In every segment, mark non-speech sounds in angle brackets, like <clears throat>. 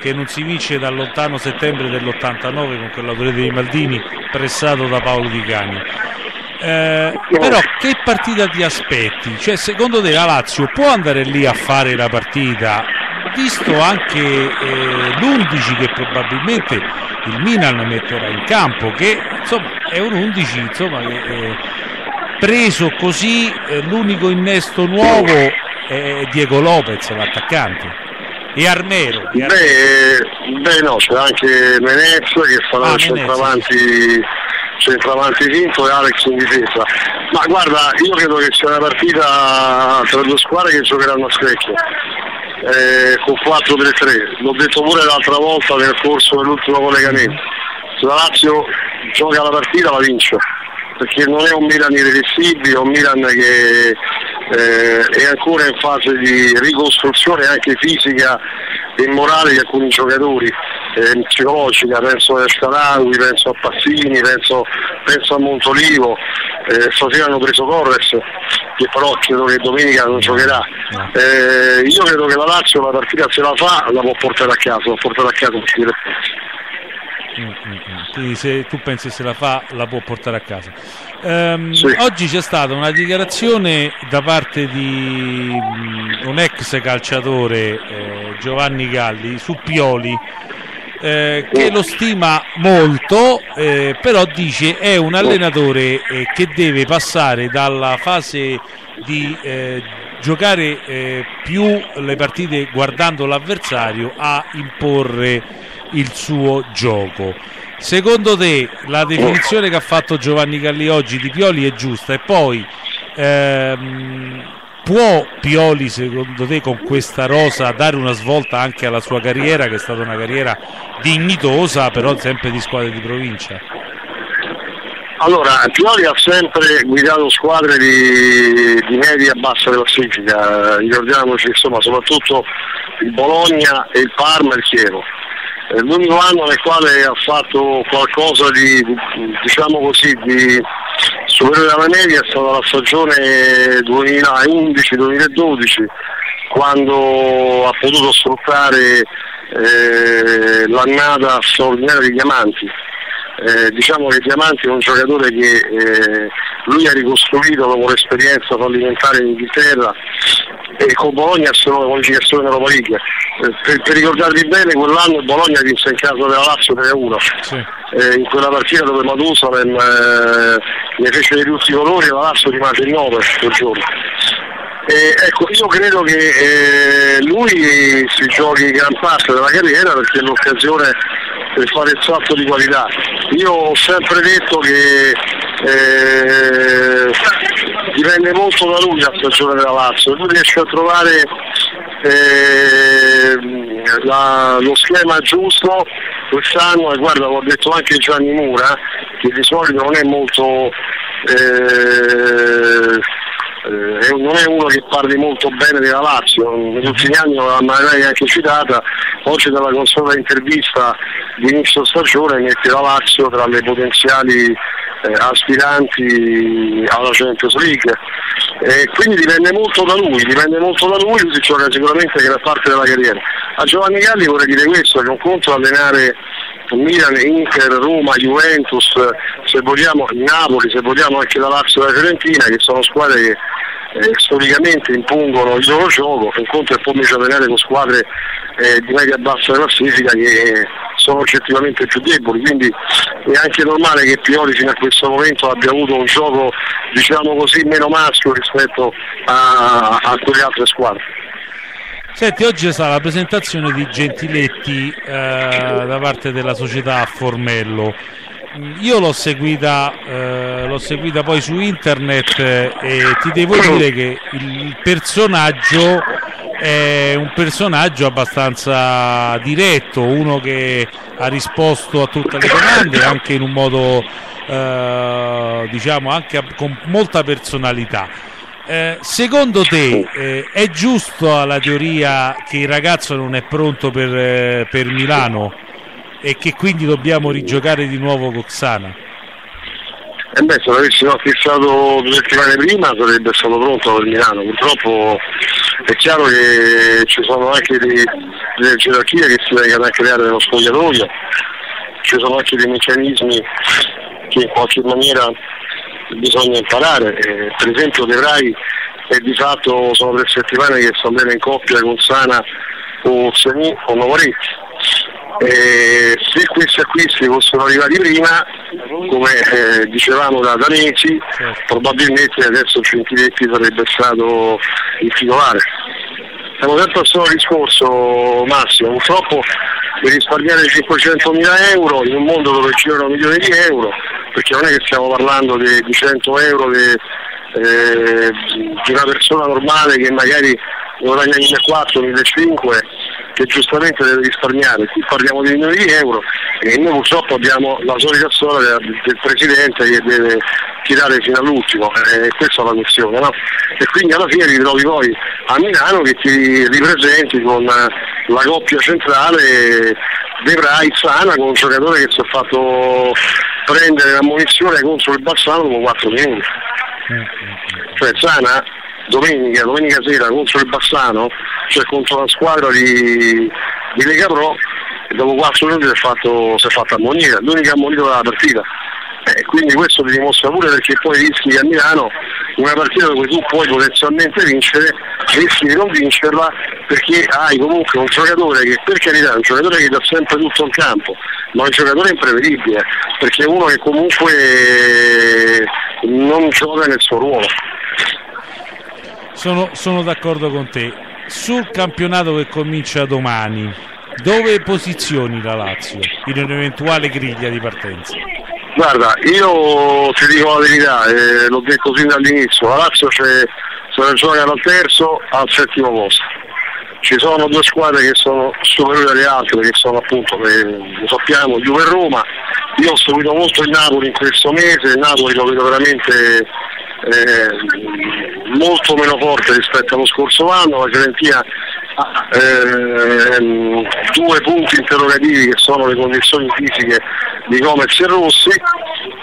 che non si vince dal lontano settembre dell'89 con quell'autore di Maldini pressato da Paolo Di Cani. Eh, però che partita ti aspetti? Cioè, secondo te la Lazio può andare lì a fare la partita, visto anche eh, l'11 che probabilmente il Milan metterà in campo, che insomma è un 11 insomma, che, eh, preso così, eh, l'unico innesto nuovo è Diego Lopez, l'attaccante. E Armero. Beh, beh, no, c'è anche Menezza che farà ah, centravanti centravanti vinto e Alex in difesa. Ma guarda, io credo che sia una partita tra due squadre che giocheranno a screcchio. Eh, con 4-3-3, l'ho detto pure l'altra volta nel corso dell'ultimo collegamento. Se la Lazio gioca la partita la vince, perché non è un Milan irreversibile, è un Milan che eh, è ancora in fase di ricostruzione anche fisica e morale di alcuni giocatori, eh, psicologica, penso a Scalawi, penso a Passini, penso, penso a Montolivo, eh, stasera hanno preso Torres, che però credo che domenica non giocherà. Eh, io credo che la Lazio la partita se la fa la può portare a casa, la può portare a casa per Mm, mm, mm. Quindi se tu pensi se la fa la può portare a casa. Um, sì. Oggi c'è stata una dichiarazione da parte di um, un ex calciatore eh, Giovanni Galli su Pioli eh, che lo stima molto, eh, però dice è un allenatore eh, che deve passare dalla fase di eh, giocare eh, più le partite guardando l'avversario a imporre il suo gioco. Secondo te la definizione che ha fatto Giovanni Galli oggi di Pioli è giusta e poi ehm, può Pioli secondo te con questa rosa dare una svolta anche alla sua carriera che è stata una carriera dignitosa però sempre di squadre di provincia? Allora, Pioli ha sempre guidato squadre di, di media e bassa classifica, ricordiamoci insomma soprattutto il Bologna e il Parma e il Chievo eh, l'unico anno nel quale ha fatto qualcosa di, diciamo così, di superiore alla media è stata la stagione 2011-2012 quando ha potuto sfruttare eh, l'annata straordinaria di Diamanti. Eh, diciamo che Diamanti è un giocatore che eh, lui ha ricostruito dopo l'esperienza fallimentare in Inghilterra e con Bologna sono le qualificazioni in Europa League. Eh, per, per, ricordarvi bene, quell'anno Bologna vinse in casa della Lazio 3-1. Sì. Eh, in quella partita dove Madusalem eh, ne fece degli ultimi colori e la Lazio rimase in 9 quel giorno. Eh, ecco, io credo che eh, lui si giochi gran parte della carriera perché è l'occasione per fare il salto di qualità. Io ho sempre detto che eh, dipende molto da lui la stagione della Lazio, lui riesce a trovare eh, la, lo schema giusto quest'anno e guarda l'ho detto anche Gianni Mura che di solito non è molto eh, eh, non è uno che parli molto bene della Lazio, negli ultimi anni non l'ha mai anche citata, oggi nella consueta intervista di inizio stagione mette la Lazio tra le potenziali eh, aspiranti alla Champions League. Eh, quindi dipende molto da lui, dipende molto da lui, si gioca sicuramente gran parte della carriera. A Giovanni Galli vorrei dire questo, che un conto allenare Milan, Inter, Roma, Juventus, se vogliamo Napoli, se vogliamo anche la Lazio e la Fiorentina, che sono squadre che eh, storicamente impongono il loro gioco, un conto è invece allenare con squadre eh, di media bassa classifica che sono oggettivamente più deboli, quindi è anche normale che Pioli fino a questo momento abbia avuto un gioco diciamo così meno maschio rispetto a, a quelle altre squadre. Senti, oggi è stata la presentazione di Gentiletti eh, da parte della società Formello. Io l'ho seguita, eh, l'ho seguita poi su internet eh, e ti devo dire che il personaggio è un personaggio abbastanza diretto, uno che ha risposto a tutte le domande anche in un modo eh, diciamo anche con molta personalità. Eh, secondo te eh, è giusto la teoria che il ragazzo non è pronto per, eh, per Milano e che quindi dobbiamo rigiocare di nuovo Coxana? E beh, se l'avessimo acquistato due settimane prima sarebbe stato pronto per Milano, purtroppo è chiaro che ci sono anche delle gerarchie che si devono a creare nello spogliatoio, ci sono anche dei meccanismi che in qualche maniera bisogna imparare, eh, per esempio De Vrij è di fatto sono tre settimane che sto bene in coppia con Sana o Seni o Novoretti. Eh, se questi acquisti fossero arrivati prima, come eh, dicevamo da, da probabilmente adesso Centinetti sarebbe stato il titolare. Siamo sempre al solo discorso Massimo, purtroppo di risparmiare 500 mila euro in un mondo dove girano milioni di euro, perché non è che stiamo parlando di, di 100 euro di, eh, di una persona normale che magari guadagna 1.400, 1.500 che giustamente deve risparmiare, qui parliamo di milioni di euro e noi purtroppo abbiamo la solita storia del, del Presidente che deve tirare fino all'ultimo, eh, questa è la questione, no? E quindi alla fine ti trovi poi a Milano che ti ripresenti con la coppia centrale De Sana con un giocatore che si è fatto prendere la munizione contro il Bassano dopo 4 minuti. Cioè Sana domenica, domenica sera contro il Bassano, cioè contro la squadra di, di Lega Pro, e dopo 4 minuti si è fatto, si è fatto ammonire, l'unica ammonito della partita. Eh, quindi questo ti dimostra pure perché poi rischi a Milano una partita dove tu puoi potenzialmente vincere, rischi di non vincerla perché hai comunque un giocatore che per carità è un giocatore che dà sempre tutto il campo, ma è un giocatore imprevedibile, perché è uno che comunque non gioca nel suo ruolo. Sono, sono d'accordo con te. Sul campionato che comincia domani, dove posizioni la Lazio in un'eventuale griglia di partenza? Guarda, io ti dico la verità, eh, l'ho detto fin dall'inizio, la Lazio c'è, se la gioca dal terzo al settimo posto. Ci sono due squadre che sono superiori alle altre, che sono appunto, eh, lo sappiamo, Juve e Roma. Io ho seguito molto il Napoli in questo mese, il Napoli lo vedo veramente eh, molto meno forte rispetto allo scorso anno, la Fiorentina ha eh, due punti interrogativi che sono le condizioni fisiche di Gomez e Rossi,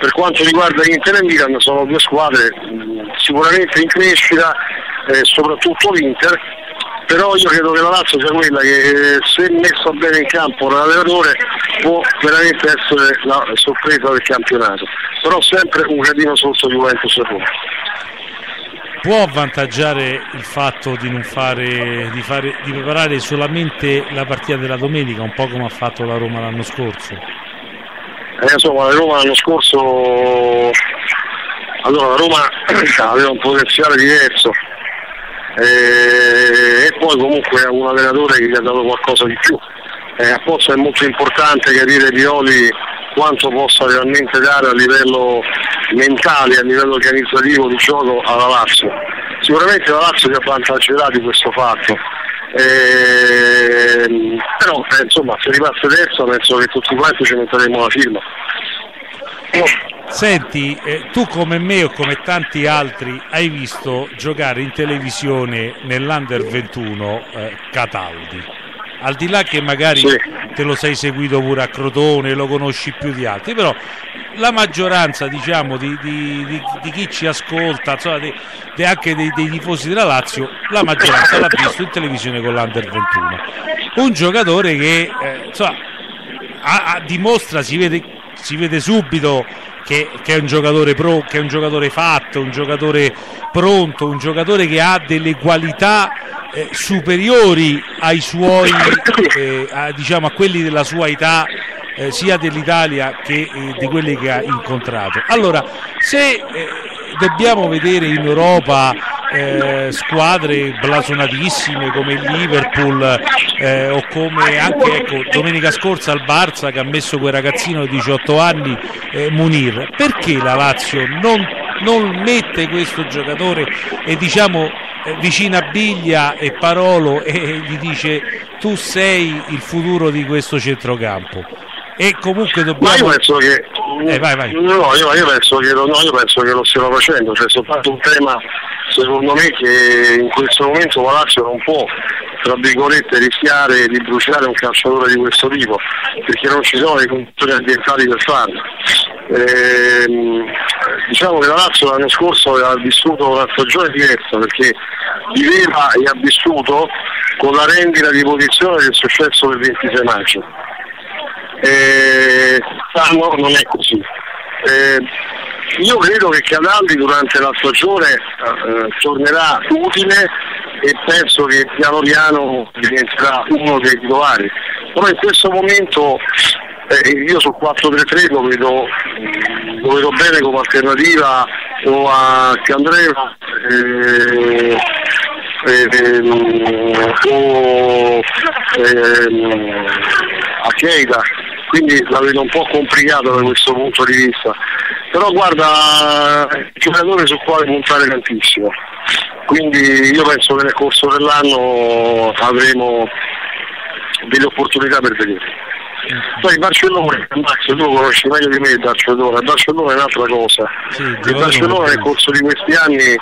per quanto riguarda l'Inter e Milan sono due squadre sicuramente in crescita, eh, soprattutto l'Inter, però io credo che la Lazio sia quella che se messa bene in campo l'allenatore può veramente essere la sorpresa del campionato, però sempre un gradino sotto Juventus e Roma. Può avvantaggiare il fatto di, fare, di, fare, di preparare solamente la partita della domenica, un po' come ha fatto la Roma l'anno scorso? Eh, insomma, la Roma l'anno scorso allora la Roma <clears throat> aveva un potenziale diverso eh, e poi comunque ha un allenatore che gli ha dato qualcosa di più. Eh, a Pozzo è molto importante capire Pioli quanto possa realmente dare a livello mentale, a livello organizzativo di gioco alla Lazio. Sicuramente la Lazio si avvantaggerà di questo fatto. Eh, però eh, insomma se ripassa terzo penso che tutti quanti ci metteremo la firma. Senti, eh, tu come me o come tanti altri hai visto giocare in televisione nell'Under 21 eh, Cataldi. Al di là che magari sì. te lo sei seguito pure a Crotone, lo conosci più di altri, però la maggioranza diciamo, di, di, di, di, chi ci ascolta, insomma, anche dei, dei, tifosi della Lazio, la maggioranza l'ha visto in televisione con l'Under 21. Un giocatore che eh, insomma, a, a, dimostra, si vede, si vede subito che, che, è un giocatore pro, che è un giocatore fatto, un giocatore pronto, un giocatore che ha delle qualità eh, superiori ai suoi, eh, a, diciamo a quelli della sua età eh, sia dell'Italia che eh, di quelli che ha incontrato. Allora, se eh, dobbiamo vedere in Europa eh, squadre blasonatissime come il Liverpool eh, o come anche ecco, domenica scorsa al Barça che ha messo quel ragazzino di 18 anni eh, Munir perché la Lazio non, non mette questo giocatore e diciamo eh, vicino a Biglia e Parolo e gli dice tu sei il futuro di questo centrocampo e comunque dobbiamo... Ma io penso che... Eh, vai, vai. No, io, io, penso che, no, io penso che lo stiano facendo, c'è soltanto un tema secondo me che in questo momento la Lazio non può tra virgolette rischiare di bruciare un calciatore di questo tipo perché non ci sono le condizioni ambientali per farlo. Eh, diciamo che la Lazio l'anno scorso ha vissuto una stagione diversa perché viveva e ha vissuto con la rendita di posizione del successo del 26 maggio. Quest'anno non è così. Eh, io credo che Cataldi durante la stagione eh, tornerà utile e penso che piano piano diventerà uno dei titolari. Però in questo momento eh, io sul 4-3-3 lo vedo, lo vedo bene come alternativa o a Candreva eh, eh, o a Keita, quindi la vedo un po' complicata da questo punto di vista. Però guarda, è un giocatore sul quale puntare tantissimo. Quindi io penso che nel corso dell'anno avremo delle opportunità per vedere. Poi il Barcellona, Max, tu lo conosci meglio di me il Barcellona, il Barcellona è un'altra cosa. Sì, il Barcellona nel corso di questi anni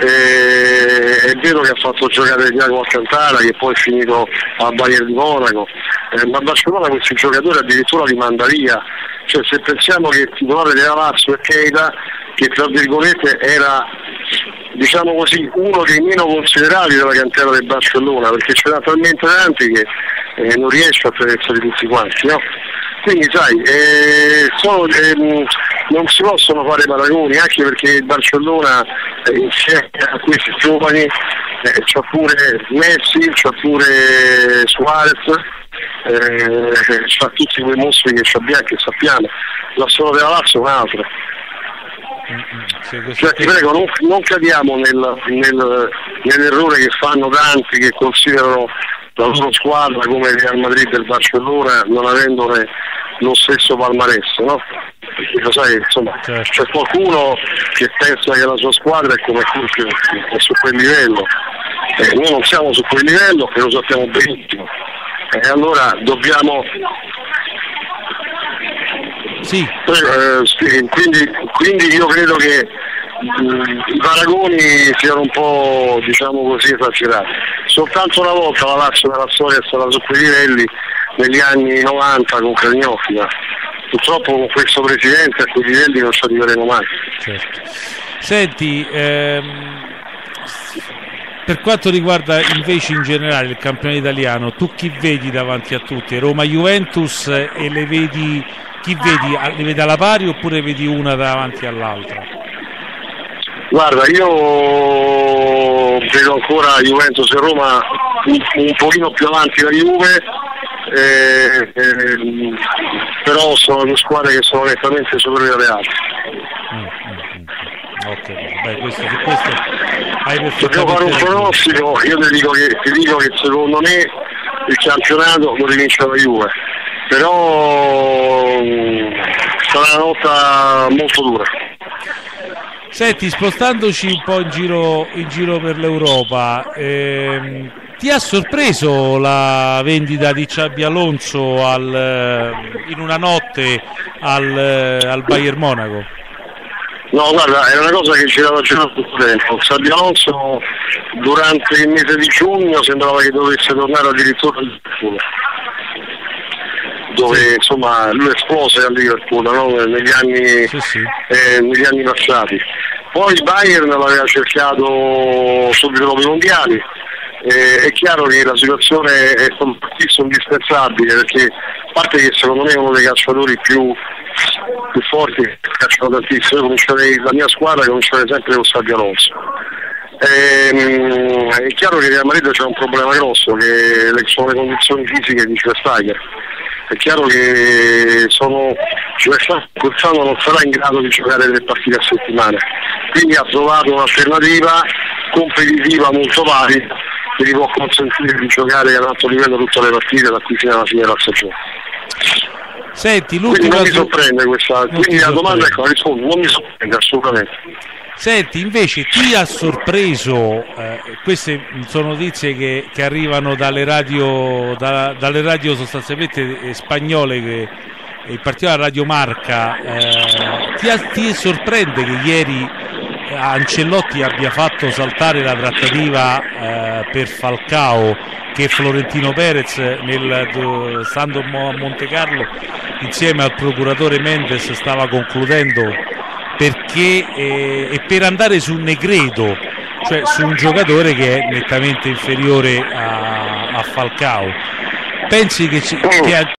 eh, è vero che ha fatto giocare Diago Alcantara che poi è finito a Bayern di Monaco, eh, ma Barcellona questi giocatori addirittura li manda via. Cioè, se pensiamo che il titolare della Lazio è Keita, che tra virgolette era diciamo così, uno dei meno considerati della cantera del Barcellona, perché ce n'ha talmente tanti che eh, non riesce a tenerseli tutti quanti, no? Quindi sai, eh, sono, eh, non si possono fare paragoni, anche perché il Barcellona eh, insieme a questi giovani eh, c'ha pure Messi, c'ha pure Suarez, eh, c'ha tutti quei mostri che abbiamo che sappiamo, la storia della Lazio è un'altra. Cioè, ti prego, non, non cadiamo nel, nel, nell'errore che fanno tanti che considerano la loro squadra come il Real Madrid e il Barcellona non avendone lo stesso palmarès, no? Lo sai, insomma, certo. c'è qualcuno che pensa che la sua squadra è come è su quel livello. Eh, noi non siamo su quel livello e lo sappiamo benissimo. E eh, allora dobbiamo sì. Eh, sì, quindi, quindi, io credo che mh, mm, i paragoni siano un po' diciamo così esagerati. Soltanto una volta la Lazio nella storia è stata su quei livelli negli anni 90 con Cragnofi, purtroppo con questo presidente a quei livelli non ci arriveremo mai. Certo. Senti, ehm, per quanto riguarda invece in generale il campione italiano, tu chi vedi davanti a tutti? Roma Juventus e le vedi chi vedi? Li vedi alla pari oppure vedi una davanti all'altra? Guarda, io vedo ancora Juventus e Roma un, un pochino più avanti la Juve, eh, eh, però sono due squadre che sono nettamente superiori alle altre. Mm, mm, mm. Ok, beh, questo, questo hai Dobbiamo fare un pronostico, io ti dico, che, ti dico che secondo me il campionato lo rivince la Juve però mm, sarà una lotta molto dura. Senti, spostandoci un po' in giro, in giro per l'Europa, ehm, ti ha sorpreso la vendita di Ciabi Alonso al, in una notte al, al Bayern Monaco? No, guarda, è una cosa che ci dava già tutto tempo. Sabbi Alonso durante il mese di giugno sembrava che dovesse tornare addirittura al Liverpool dove insomma lui esplose a Liverpool no? negli, anni, sì, sì. Eh, negli, anni, passati. Poi il Bayern l'aveva cercato subito dopo i mondiali. Eh, è chiaro che la situazione è un acquisto indispensabile perché a parte che secondo me è uno dei calciatori più, più forti che cacciano tantissimo, la mia squadra comincerei sempre con Sabio Alonso. Eh, è chiaro che Real Madrid c'è un problema grosso che sono le condizioni fisiche di Schwesteiger è chiaro che sono, quest'anno non sarà in grado di giocare tre partite a settimana, quindi ha trovato un'alternativa competitiva molto valida che gli può consentire di giocare ad alto livello tutte le partite da qui fino alla fine della stagione. Senti, quindi non mi sorprende questa, quindi la domanda è qua, rispondo, non mi sorprende assolutamente. Senti, invece ti ha sorpreso, eh, queste sono notizie che, che arrivano dalle radio, da, dalle radio sostanzialmente eh, spagnole, che, in particolare Radio Marca, eh, ti, ti, sorprende che ieri eh, Ancellotti abbia fatto saltare la trattativa eh, per Falcao che Florentino Perez nel, stando a Monte Carlo insieme al procuratore Mendes stava concludendo perché eh, e per andare su Negredo, cioè su un giocatore che è nettamente inferiore a, a Falcao. Pensi che, ci, che,